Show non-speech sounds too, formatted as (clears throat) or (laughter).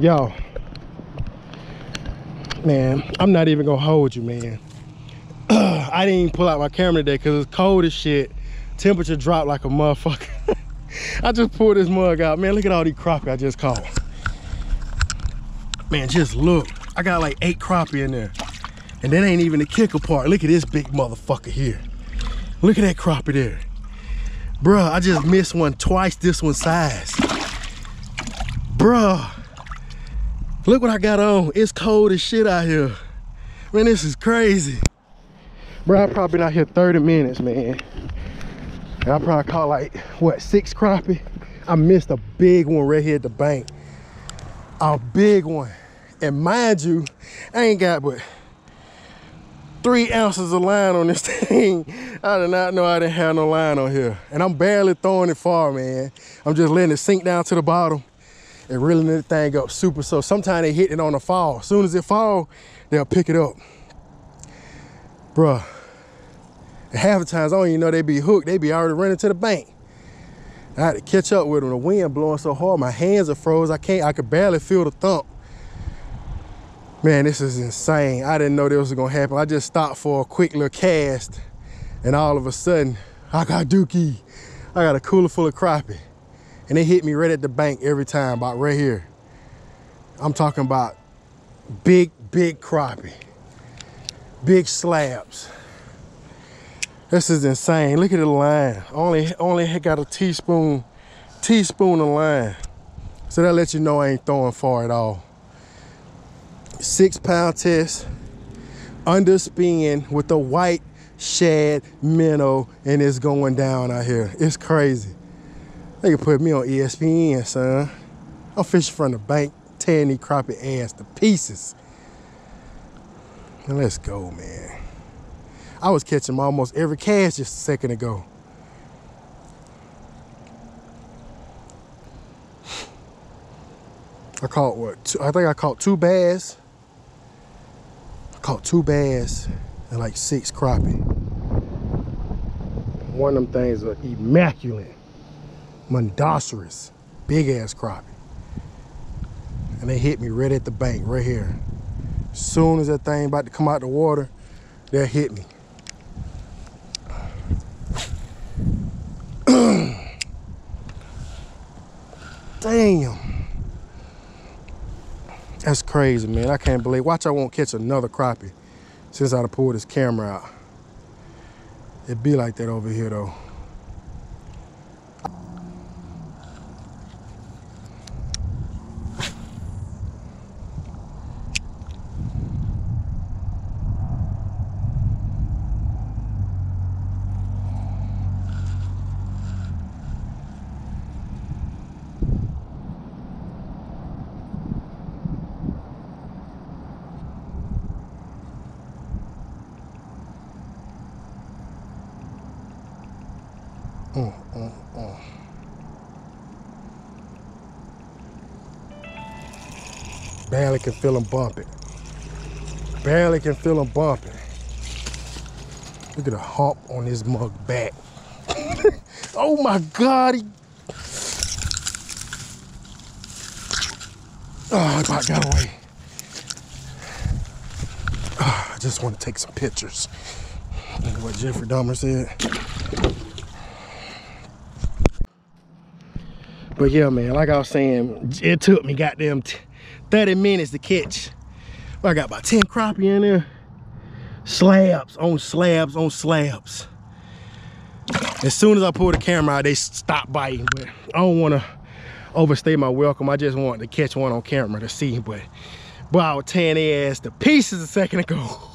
Y'all, man, I'm not even gonna hold you, man. (clears throat) I didn't even pull out my camera today because it's cold as shit. Temperature dropped like a motherfucker. (laughs) I just pulled this mug out. Man, look at all these crappie I just caught. Man, just look. I got like eight crappie in there. And that ain't even the kicker part. Look at this big motherfucker here. Look at that crappie there. Bruh, I just missed one twice this one size. Bruh. Look what I got on. It's cold as shit out here. Man, this is crazy. Bro, I probably been out here 30 minutes, man. And I probably caught like, what, six crappie? I missed a big one right here at the bank. A big one. And mind you, I ain't got but three ounces of line on this (laughs) thing. I did not know I didn't have no line on here. And I'm barely throwing it far, man. I'm just letting it sink down to the bottom and reeling the thing up super. So sometimes they hit it on the fall. As soon as it fall, they'll pick it up. Bruh, half the times I don't even know they be hooked. They be already running to the bank. I had to catch up with them. The wind blowing so hard, my hands are froze. I can't, I could barely feel the thump. Man, this is insane. I didn't know this was gonna happen. I just stopped for a quick little cast and all of a sudden, I got dookie. I got a cooler full of crappie. And they hit me right at the bank every time, about right here. I'm talking about big, big crappie. Big slabs. This is insane. Look at the line. Only, only got a teaspoon, teaspoon of line. So that lets you know I ain't throwing far at all six pound test under spin with the white shad minnow and it's going down out here. It's crazy. They can put me on ESPN, son. I'm fishing from the bank, tearing these crappie ass to pieces. And let's go, man. I was catching almost every cast just a second ago. I caught what? Two, I think I caught two bass I Caught two bass and like six crappie. One of them things are immaculate, mondocerous, big ass crappie. And they hit me right at the bank, right here. Soon as that thing about to come out the water, they hit me. (clears throat) Damn. That's crazy, man. I can't believe. Watch, I won't catch another crappie since I pulled this camera out. It'd be like that over here, though. Mm, mm, mm. Barely can feel them bumping. Barely can feel them bumping. Look at the hump on this mug back. (laughs) oh my God. He... Oh, I got away. Oh, I just want to take some pictures. what Jeffrey Dahmer said. But yeah, man, like I was saying, it took me goddamn 30 minutes to catch. I got about 10 crappie in there. Slabs on slabs on slabs. As soon as I pull the camera out, they stop biting. But I don't want to overstay my welcome. I just wanted to catch one on camera to see. But, but I was tearing their ass to pieces a second ago. (laughs)